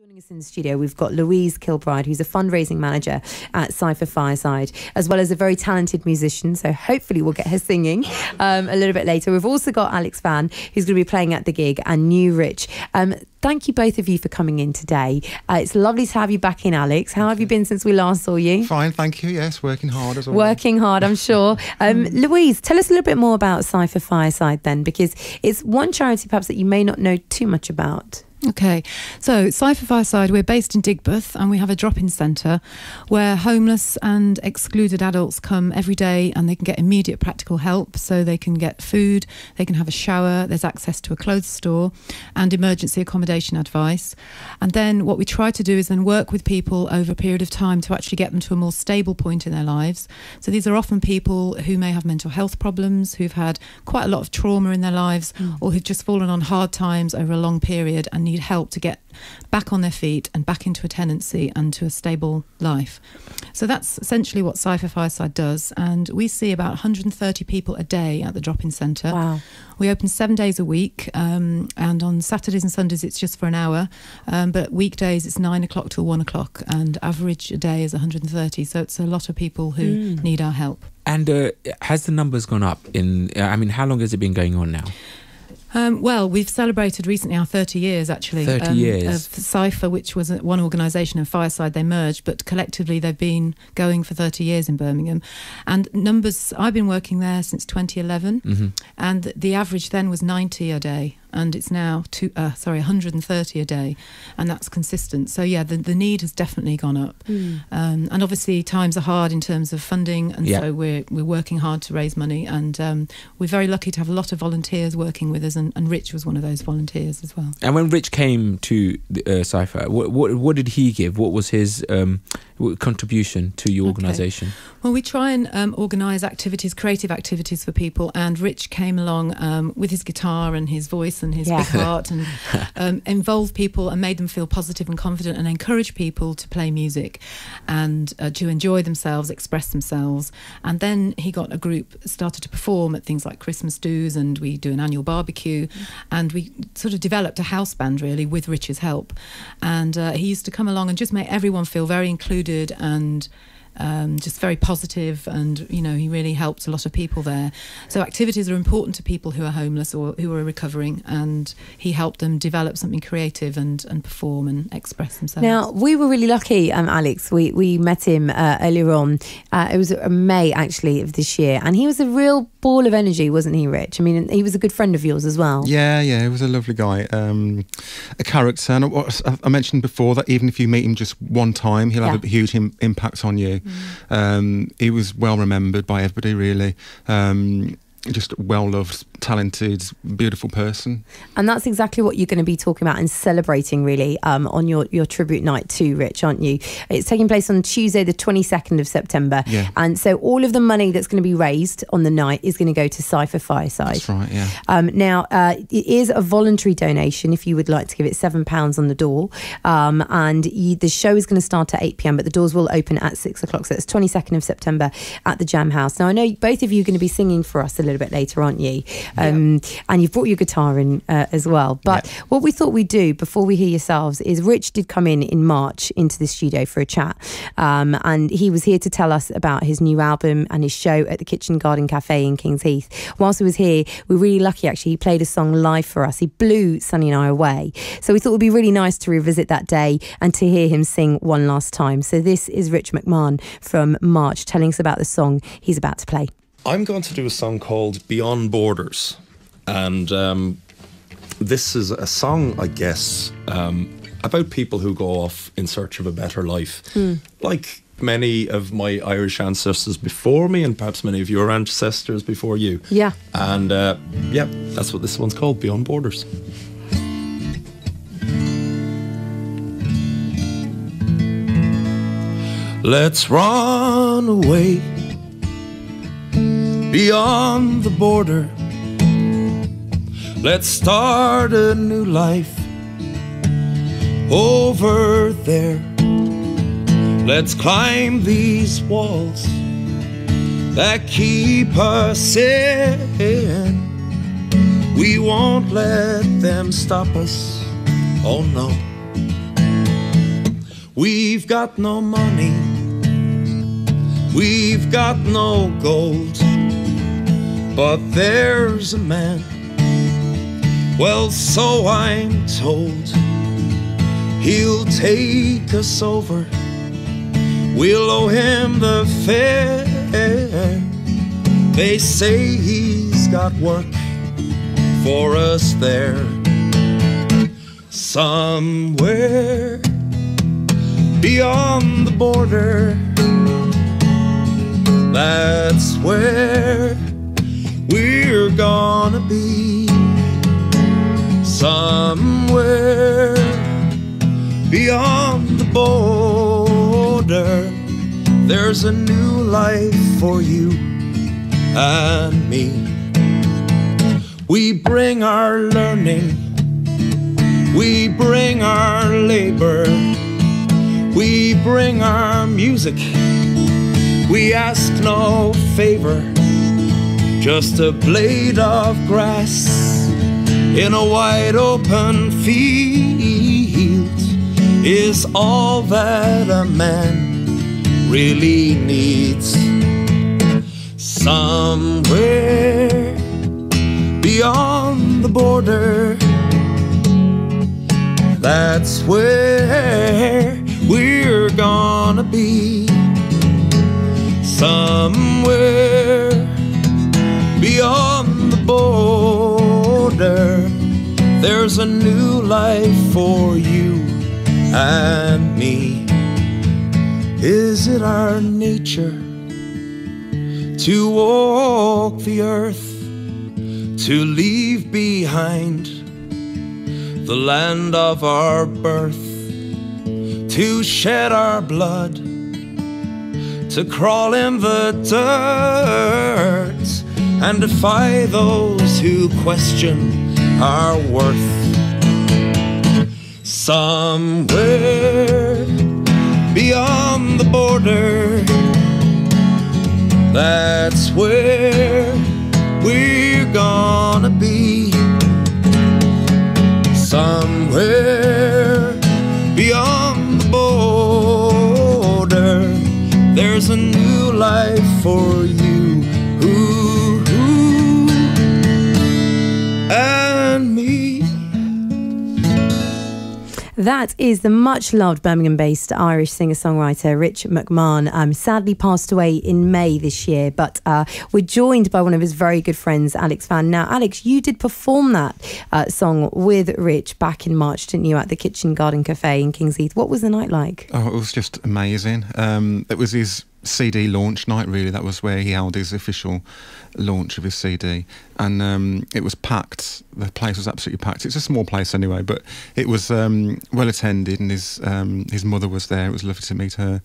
Joining us in the studio, we've got Louise Kilbride, who's a fundraising manager at SIFA Fireside, as well as a very talented musician. So hopefully we'll get her singing um, a little bit later. We've also got Alex Vann, who's going to be playing at the gig, and New Rich. Um, thank you both of you for coming in today. Uh, it's lovely to have you back in, Alex. How have you been since we last saw you? Fine, thank you. Yes, working hard as well. Working hard, I'm sure. Um, Louise, tell us a little bit more about SIFA Fireside then, because it's one charity perhaps that you may not know too much about. Okay, so SIFA Fireside, we're based in Digbeth and we have a drop in centre where homeless and excluded adults come every day and they can get immediate practical help. So they can get food, they can have a shower, there's access to a clothes store and emergency accommodation advice. And then what we try to do is then work with people over a period of time to actually get them to a more stable point in their lives. So these are often people who may have mental health problems, who've had quite a lot of trauma in their lives, mm. or who've just fallen on hard times over a long period and need help to get back on their feet and back into a tenancy and to a stable life. So that's essentially what SIFA Fireside does. And we see about 130 people a day at the drop in centre. Wow. We open seven days a week, um, and on Saturdays and Sundays it's just for an hour. Um, but weekdays it's nine o'clock till one o'clock, and average a day is 130. So it's a lot of people who mm. need our help. And uh, has the numbers gone up? In I mean, how long has it been going on now? Um, well, we've celebrated recently our 30 years, actually. 30 um, years. Of SIFA, which was one organisation, and Fireside, they merged, but collectively they've been going for 30 years in Birmingham. And numbers, I've been working there since 2011, mm-hmm. and the average then was 90 a day and it's now two, uh, sorry 130 a day, and that's consistent. So yeah, the, the need has definitely gone up, mm. um, and obviously times are hard in terms of funding, and yeah. so we're we're working hard to raise money, and um, we're very lucky to have a lot of volunteers working with us, and, and Rich was one of those volunteers as well. And when Rich came to uh, SIFA, what, what, what did he give? What was his um, contribution to your organisation? Okay. Well, we try and um, organise activities, creative activities for people, and Rich came along um, with his guitar and his voice and his yeah. big heart and um, involved people and made them feel positive and confident and encourage people to play music and uh, to enjoy themselves, express themselves. And then he got a group started to perform at things like Christmas do's and we do an annual barbecue mm. and we sort of developed a house band really with Rich's help. And uh, he used to come along and just make everyone feel very included and um, just very positive and you know he really helped a lot of people there. So activities are important to people who are homeless or who are recovering and he helped them develop something creative and, and perform and express themselves. Now we were really lucky um, Alex. We, we met him uh, earlier on. Uh, it was May actually of this year. And he was a real ball of energy wasn't he Rich? I mean he was a good friend of yours as well. Yeah yeah he was a lovely guy. Um, a character. And I mentioned before that even if you meet him just one time he'll have a huge Im- impact on you Mm. Um, he was well remembered by everybody, really. Um, just well loved, talented, beautiful person. And that's exactly what you're going to be talking about and celebrating really um, on your, your tribute night too, Rich, aren't you? It's taking place on Tuesday, the 22nd of September. Yeah. And so all of the money that's going to be raised on the night is going to go to Cypher Fireside. That's right, yeah. Um, now, uh, it is a voluntary donation if you would like to give it £7 on the door. Um, and you, the show is going to start at 8 pm, but the doors will open at 6 o'clock. So it's 22nd of September at the Jam House. Now, I know both of you are going to be singing for us a little bit later, aren't you? Um, yeah. And you've brought your guitar in uh, as well. But yeah. what we thought we'd do before we hear yourselves is Rich did come in in March into the studio for a chat. Um, and he was here to tell us about his new album and his show at the Kitchen Garden Cafe in Kings Heath. Whilst he was here, we were really lucky actually. He played a song live for us. He blew Sunny and I away. So we thought it would be really nice to revisit that day and to hear him sing one last time. So this is Rich McMahon from March telling us about the song he's about to play. I'm going to do a song called Beyond Borders. And um, this is a song, I guess, um, about people who go off in search of a better life. Mm. Like many of my Irish ancestors before me, and perhaps many of your ancestors before you. Yeah. And uh, yeah, that's what this one's called Beyond Borders. Let's run away beyond the border. Let's start a new life over there. Let's climb these walls that keep us in. We won't let them stop us. Oh no. We've got no money, we've got no gold, but there's a man. Well, so I'm told, he'll take us over. We'll owe him the fare. They say he's got work for us there. Somewhere beyond the border, that's where we're gonna be. Somewhere beyond the border, there's a new life for you and me. We bring our learning, we bring our labor, we bring our music. We ask no favor, just a blade of grass in a wide open field is all that a man really needs. Somewhere beyond the border, that's where we're gonna be. Somewhere there's a new life for you and me. Is it our nature to walk the earth, to leave behind the land of our birth, to shed our blood, to crawl in the dirt and defy those who question our worth? Somewhere beyond the border, that's where we're gonna be. Somewhere beyond the border, there's a new life for That is the much loved Birmingham based Irish singer songwriter Rich McMahon. Um, sadly passed away in May this year, but uh, we're joined by one of his very good friends, Alex Vann. Now, Alex, you did perform that uh, song with Rich back in March, didn't you, at the Kitchen Garden Cafe in Kings Heath? What was the night like? Oh, it was just amazing. Um, it was his CD launch night, really. That was where he held his official launch of his CD. And um, it was packed. The place was absolutely packed. It's a small place anyway, but it was um, well attended, and his um, his mother was there. It was lovely to meet her.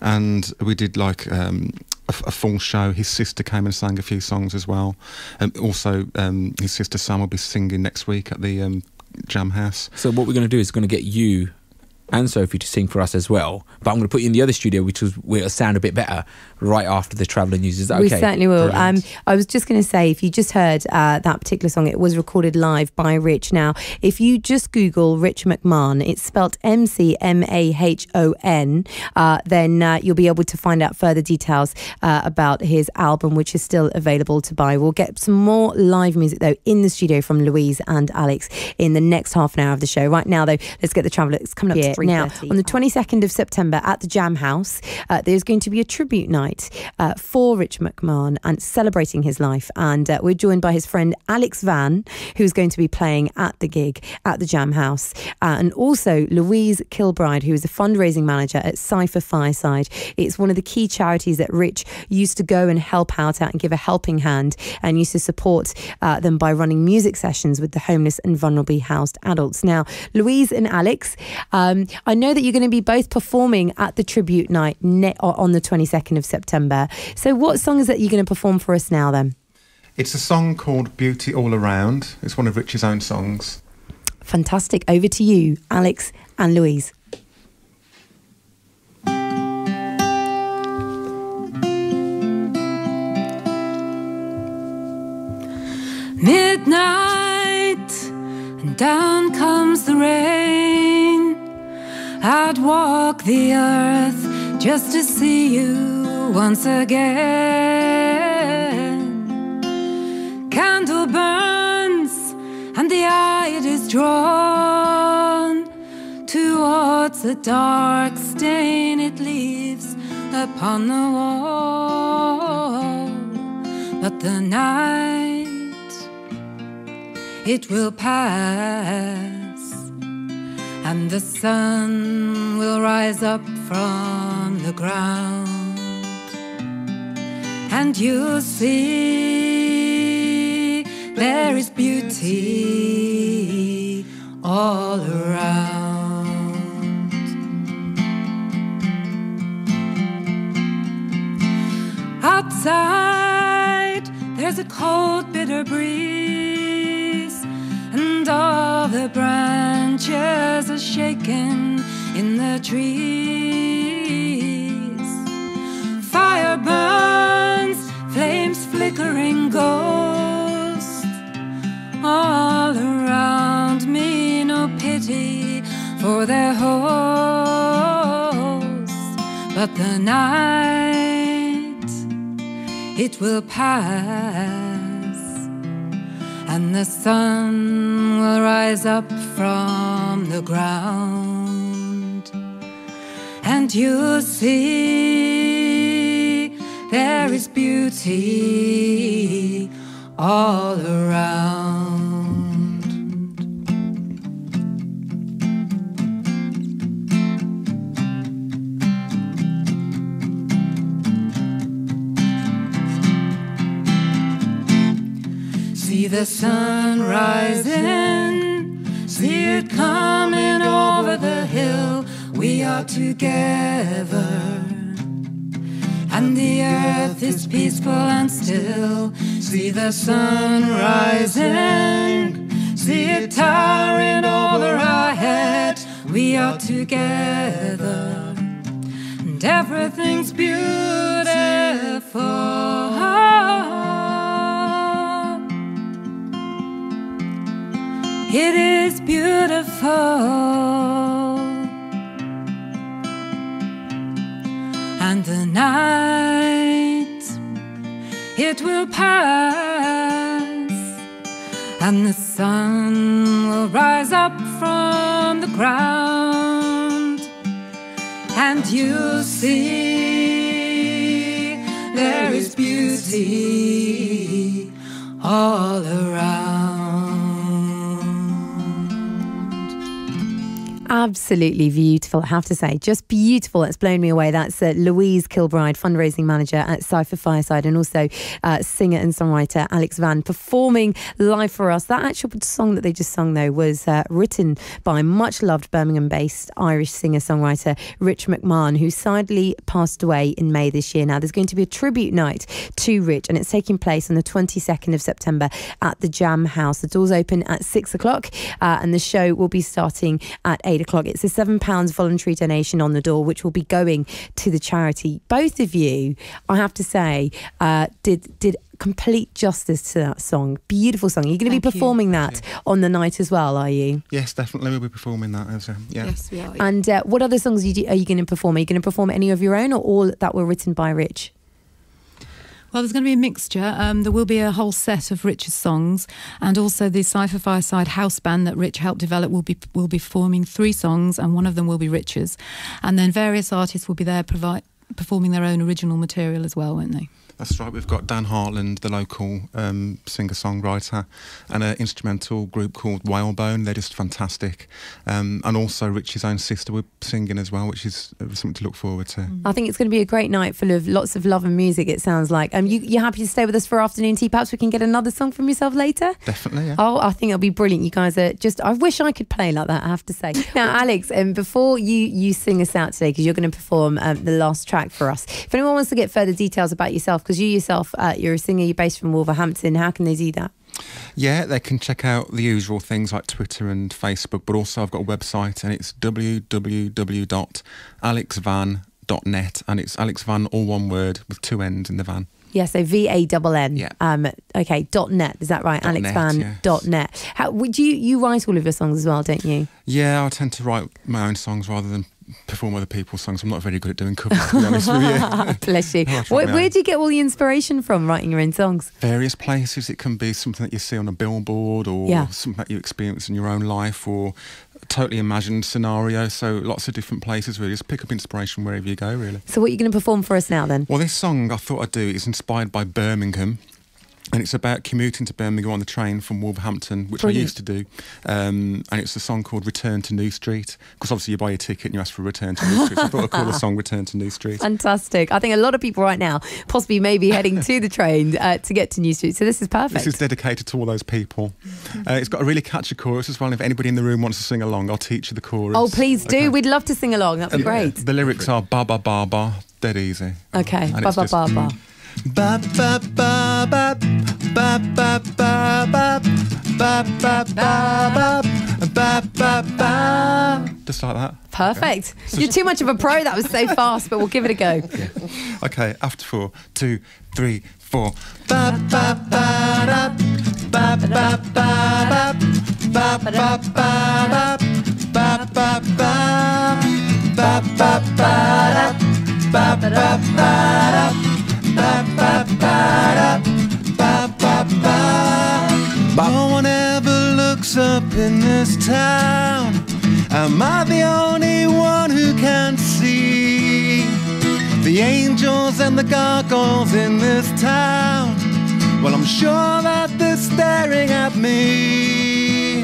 And we did like um, a, a full show. His sister came and sang a few songs as well. And also, um, his sister Sam will be singing next week at the um, Jam House. So what we're going to do is going to get you and Sophie to sing for us as well. But I'm going to put you in the other studio, which was where it'll sound a bit better right after the traveller news. Is that we okay? certainly will. Um, I was just going to say, if you just heard uh, that particular song, it was recorded live by Rich. Now, if you just Google Rich McMahon, it's spelt M C M A H O N, uh, then uh, you'll be able to find out further details uh, about his album, which is still available to buy. We'll get some more live music, though, in the studio from Louise and Alex in the next half an hour of the show. Right now, though, let's get the Travellers coming up Here, to now. On the 22nd of September at the Jam House, uh, there's going to be a tribute night uh, for Rich McMahon and celebrating his life. And uh, we're joined by his friend Alex Vann, who's going to be playing at the gig at the Jam House. Uh, and also Louise Kilbride, who is a fundraising manager at SIFA Fireside. It's one of the key charities that Rich used to go and help out at and give a helping hand and used to support uh, them by running music sessions with the homeless and vulnerably housed adults. Now, Louise and Alex, um, I know that you're going to be both performing at the tribute night ne- on the 22nd of September. So, what song is that you're going to perform for us now then? It's a song called Beauty All Around. It's one of Rich's own songs. Fantastic. Over to you, Alex and Louise. Midnight, and down comes the rain. I'd walk the earth just to see you once again. Candle burns and the eye is drawn towards the dark stain it leaves upon the wall. But the night it will pass, and the sun will rise up from the ground, and you'll see there is beauty all around. Outside, there's a cold, bitter breeze, shaking in the trees. Fire burns, flames flickering ghosts all around me. No pity for their hosts, but the night it will pass, and the sun will rise up from the ground, and you'll see there is beauty all around. See the sun rising, see it coming over the hill. We are together, and the earth is peaceful and still. See the sun rising, see it towering over our head. We are together, and everything's beautiful. It is beautiful. And the night, it will pass. And the sun will rise up from the ground. And you'll see there is beauty all around. Absolutely beautiful, I have to say. Just beautiful. It's blown me away. That's uh, Louise Kilbride, fundraising manager at SIFA Fireside, and also uh, singer and songwriter Alex Vann performing live for us. That actual song that they just sung, though, was uh, written by much loved Birmingham based Irish singer songwriter Rich McMahon, who sadly passed away in May this year. Now, there's going to be a tribute night to Rich, and it's taking place on the 22nd of September at the Jam House. The doors open at six o'clock, uh, and the show will be starting at eight o'clock. It's a seven pounds voluntary donation on the door, which will be going to the charity. Both of you, I have to say, uh, did did complete justice to that song. Beautiful song. You're going to be Thank you. performing that on the night as well, are you? Yes, definitely. We'll be performing that. As a, yeah. Yes, we are. And uh, what other songs are you, are you going to perform? Are you going to perform any of your own, or all that were written by Rich? Well, there's going to be a mixture. Um, there will be a whole set of Rich's songs, and also the SIFA Fireside house band that Rich helped develop will be will be performing three songs, and one of them will be Rich's, and then various artists will be there performing their own original material as well, won't they? That's right. We've got Dan Hartland, the local um, singer songwriter, and an instrumental group called Whalebone. They're just fantastic. Um, and also Richie's own sister will singing as well, which is uh, something to look forward to. I think it's going to be a great night full of lots of love and music. It sounds like. Um, you you happy to stay with us for afternoon tea? Perhaps we can get another song from yourself later. Definitely, yeah. Oh, I think it'll be brilliant. You guys are just. I wish I could play like that. I have to say. Now, Alex, um, before you you sing us out today, because you're going to perform um, the last track for us. If anyone wants to get further details about yourself, because you yourself uh, you're a singer, you're based from Wolverhampton. How can they do that? Yeah, they can check out the usual things like Twitter and Facebook, but also I've got a website and it's www.alexvann.net and it's Alex Vann, all one word with two N's in the van. Yeah, so V A double N. Yeah. Um, okay, dot net. Is that right? Dot Alex net, Van yes. dot net. How would you you write all of your songs as well, don't you? Yeah, I tend to write my own songs rather than perform other people's songs. I'm not very good at doing covers, to be honest with you. Bless you. I oh, Where, where do you get all the inspiration from writing your own songs? Various places. It can be something that you see on a billboard or Yeah. something that you experience in your own life or a totally imagined scenario. So lots of different places, really. Just pick up inspiration wherever you go, really. So, what are you going to perform for us now then? Well, this song I thought I'd do is inspired by Birmingham. And it's about commuting to Birmingham on the train from Wolverhampton, which Brilliant. I used to do. Um, and it's a song called Return to New Street. Because obviously you buy a ticket and you ask for Return to New Street. So I thought I'd call the song Return to New Street. Fantastic. I think a lot of people right now possibly maybe heading to the train uh, to get to New Street. So, this is perfect. This is dedicated to all those people. Uh, it's got a really catchy chorus as well. If anybody in the room wants to sing along, I'll teach you the chorus. oh, please do. Okay. We'd love to sing along. That'd be great. The lyrics are ba ba ba ba, dead easy. Okay. And Ba ba ba ba. Just like that. Perfect. You're too much of a pro. That was so fast, but we'll give it a go. Okay, after four, two, three, four. Ba ba ba da ba ba ba da ba ba ba ba ba ba ba ba ba ba da ba ba ba da ba ba ba ba ba. No one ever looks up in this town. Am I the only one who can see? The angels and the gargoyles in this town. Well, I'm sure that they're staring at me.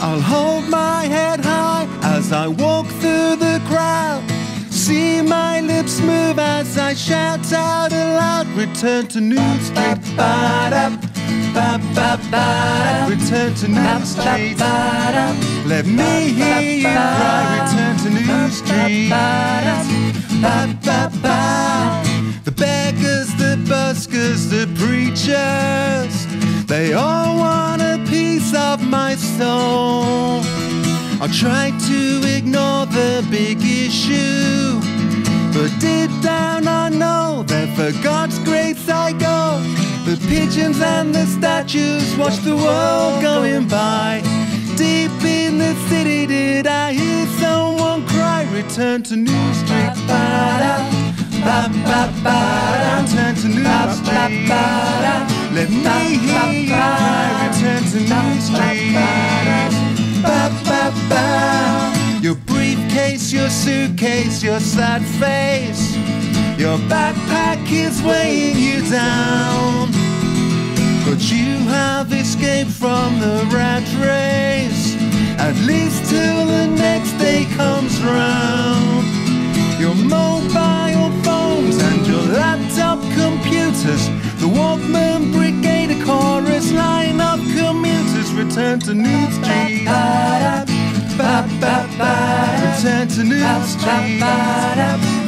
I'll hold my head high as I walk through the crowd. See my lips move as I shout out aloud. Return to New Street. Ba-da, ba-ba-ba-da. Return to New Street. Let me hear you cry. Return to New Street. Ba-ba-ba. The beggars, the buskers, the preachers, they all want a piece of my soul. I try to ignore the big issue, but deep down I know that for God's grace I go. The pigeons and the statues watch the world going by. Deep in the city, did I hear someone cry? Return to New Street. Return to New Street. Let me hear you cry. Return to New Street. Your sad face. Your backpack is weighing you down. But you have escaped from the rat race, at least till the next day comes round. Your mobile phones and your laptop computers, the Walkman Brigade, a chorus line of commuters return to New Street. Return to New Street.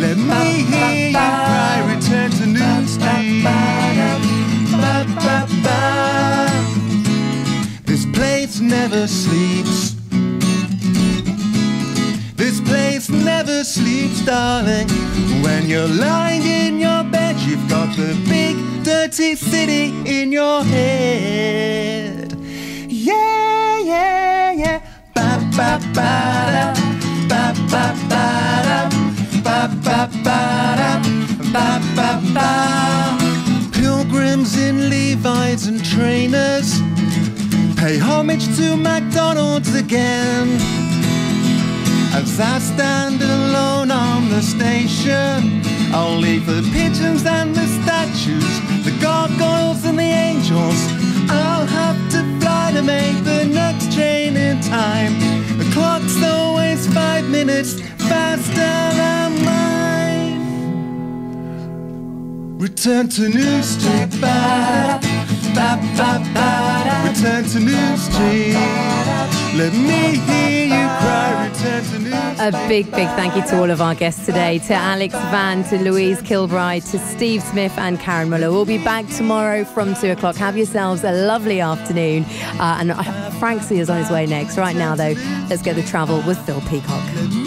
Let me hear you cry. Return to New Street. This place never sleeps. This place never sleeps, darling. When you're lying in your bed, you've got the big dirty city in your head. Ba ba da. Ba ba ba da. Ba ba ba da. Ba ba ba. Pilgrims in Levi's and trainers pay homage to McDonald's again. As I stand alone on the station, I'll leave the pigeons and the statues, the gargoyles and the angels. I'll have to fly to make the next train in time. The clock's always five minutes faster than mine. Return to New Street. Ba, ba, ba, ba, Return to New Street. Let me hear you cry. Return to New Street. A big, big thank you to all of our guests today to Alex Vann, to Louise Kilbride, to Steve Smith, and Karen Muller. We'll be back tomorrow from 2 o'clock. Have yourselves a lovely afternoon. Uh, and uh, Frank C is on his way next. Right now, though, let's get the travel with Phil Peacock.